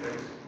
Thanks.